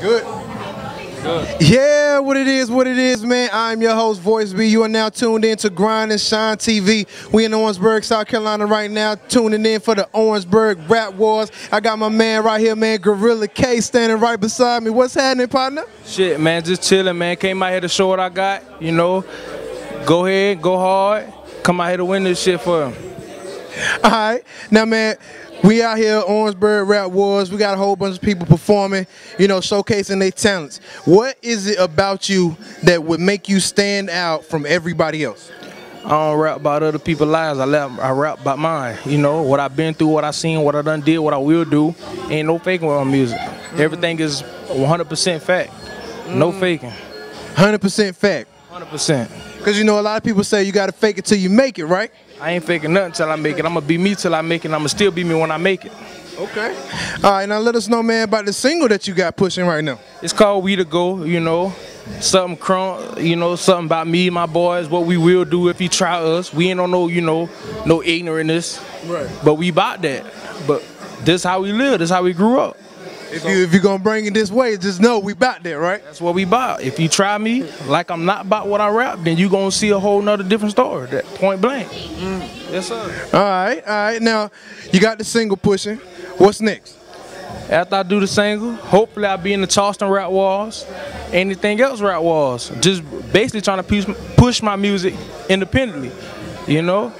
Good. Good. Yeah, what it is, what it is, man. I'm your host, Voice B. You are now tuned in to Grind and Shine TV. We in Orangeburg, South Carolina right now, tuning in for the Orangeburg Rap Wars. I got my man right here, man, Gorilla Kay, standing right beside me. What's happening, partner? Shit, man, just chilling, man. Came out here to show what I got, you know. Go ahead, go hard. Come out here to win this shit for him. All right. Now, man, we out here, Orangeburg Rap Wars. We got a whole bunch of people performing, you know, showcasing their talents. What is it about you that would make you stand out from everybody else? I don't rap about other people's lives. I, let, I rap about mine. You know, what I've been through, what I seen, what I done did, what I will do. Ain't no faking with my music. Mm-hmm. Everything is 100% fact. No mm. faking. 100% fact. 100%. Because, you know, a lot of people say you got to fake it till you make it, right? I ain't faking nothing till I make it. I'm gonna be me till I make it. I'm gonna still be me when I make it. Okay. All right, now let us know, man, about the single that you got pushing right now. It's called We to Go, you know. Something crunk, you know, something about me, my boys, what we will do if you try us. We ain't on no, you know, no ignorantness. Right. But we about that. But this how we live, this how we grew up. If you if you're gonna bring it this way, just know we about that, right? That's what we about. If you try me like I'm not about what I rap, then you gonna see a whole nother different story. That point blank. Mm. Yes, sir. All right, all right. Now you got the single pushing. What's next? After I do the single, hopefully I'll be in the Charleston Rap Wars, anything else Rap Wars. Just basically trying to push, push my music independently, you know?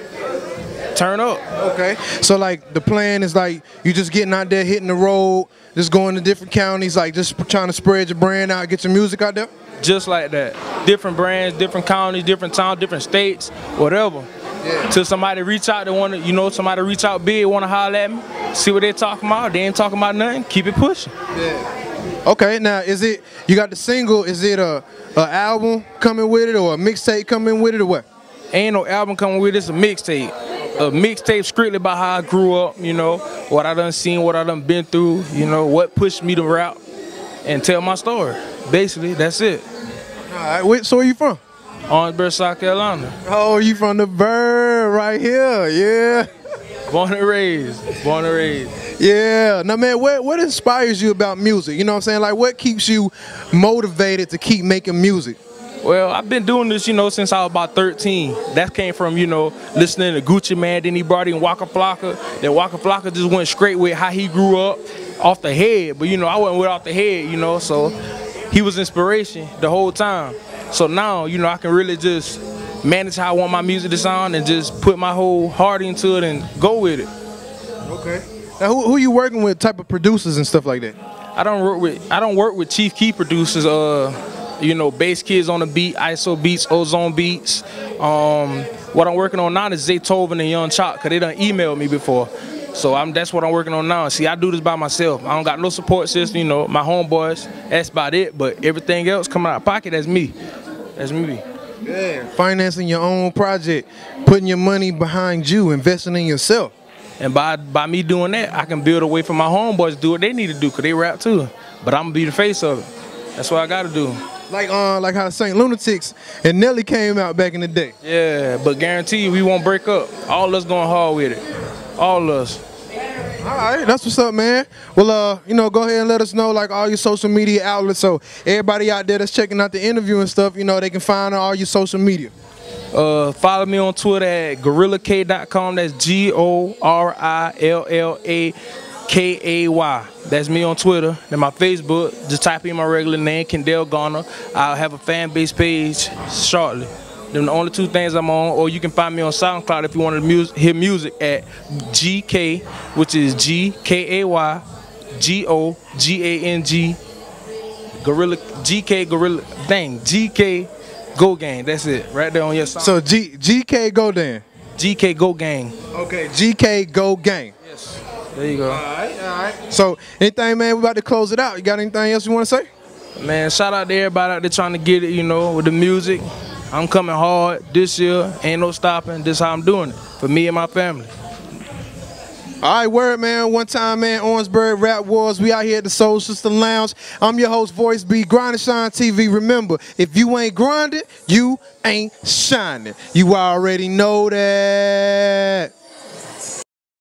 Turn up. Okay. So like the plan is like you just getting out there, hitting the road, just going to different counties, like just trying to spread your brand out, get your music out there. Just like that. Different brands, different counties, different towns, different states, whatever. Yeah. Till somebody reach out, they want to, you know, somebody reach out big, want to holler at me, see what they talking about. They ain't talking about nothing. Keep it pushing. Yeah. Okay. Now is it you got the single? Is it a, a album coming with it or a mixtape coming with it or what? Ain't no album coming with it. It's a mixtape. A mixtape strictly about how I grew up, you know, what I done seen, what I done been through, you know, what pushed me to rap and tell my story. Basically, that's it. All right. Wait, so where you from? Orangeburg, South Carolina. Oh, you from the bird right here? Yeah. Born and raised. Born and raised. Yeah. Now, man, what what inspires you about music? You know what I'm saying? Like, what keeps you motivated to keep making music? Well, I've been doing this, you know, since I was about 13. That came from, you know, listening to Gucci Mane. Then he brought in Waka Flocka. Then Waka Flocka just went straight with how he grew up off the head. But, you know, I went with off the head, you know, so he was inspiration the whole time. So now, you know, I can really just manage how I want my music to sound and just put my whole heart into it and go with it. Okay. Now, who, who you working with? Type of producers and stuff like that? I don't work with I don't work with Chief Keef producers. Uh, you know, bass kids on the beat, ISO beats, Ozone beats. Um, what I'm working on now is Zaytoven and Young Chop, cause they done emailed me before. So I'm that's what I'm working on now. See, I do this by myself. I don't got no support system. You know, my homeboys. That's about it. But everything else coming out of pocket, that's me. That's me. Yeah. Financing your own project, putting your money behind you, investing in yourself. And by by me doing that, I can build a way for my homeboys to do what they need to do, cause they rap too. But I'm gonna be the face of it. That's what I gotta do. Like uh, like how Saint Lunatics and Nelly came out back in the day. Yeah, but guarantee you we won't break up. All us going hard with it. All us. All right, that's what's up, man. Well, uh, you know, go ahead and let us know like all your social media outlets, so everybody out there that's checking out the interview and stuff, you know, they can find all your social media. Uh, follow me on Twitter at gorillak.com. That's G O R I L L A K A Y. That's me on Twitter. Then my Facebook, just type in my regular name, Kendall Garner. I'll have a fan base page shortly. Them the only two things I'm on, or you can find me on SoundCloud if you want to mus- hear music at GK, which is G K A Y G O G A N G Gorilla GK Gorilla dang GK Go Gang. That's it. Right there on your song. So G GK Go Dan. GK Go Gang. Okay, GK Go Gang. Yes. There you go. Alright, alright. So anything, man, we about to close it out. You got anything else you want to say? Man, shout out to everybody out there trying to get it, you know, with the music. I'm coming hard this year. Ain't no stopping. This how I'm doing it for me and my family. All right, word, man. One time, man. Orangeburg Rap Wars. We out here at the Soul Sister Lounge. I'm your host, Voice B. Grind and Shine TV. Remember, if you ain't grinding, you ain't shining. You already know that.